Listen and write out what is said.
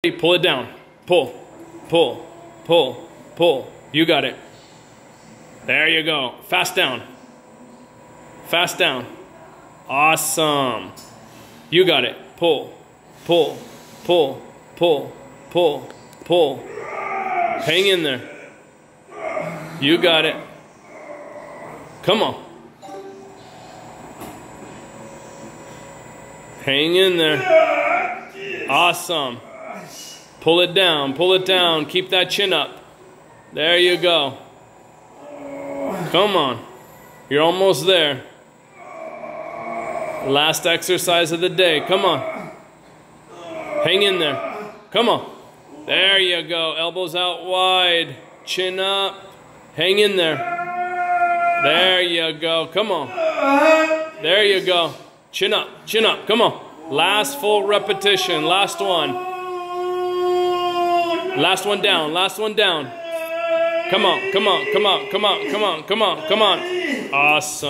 Pull it down. Pull, pull, pull, pull. You got it. There you go. Fast down. Fast down. Awesome. You got it. Pull, pull, pull, pull, pull, pull. Hang in there. You got it. Come on. Hang in there. Awesome. Pull it down, pull it down. Keep that chin up. There you go. Come on. You're almost there. Last exercise of the day. Come on. Hang in there. Come on. There you go. Elbows out wide. Chin up. Hang in there. There you go. Come on. There you go. Chin up. Chin up. Come on. Last full repetition. Last one. Last one down. Last one down. Come on. Come on. Come on. Come on. Come on. Come on. Come on. Awesome.